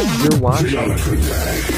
You're watching.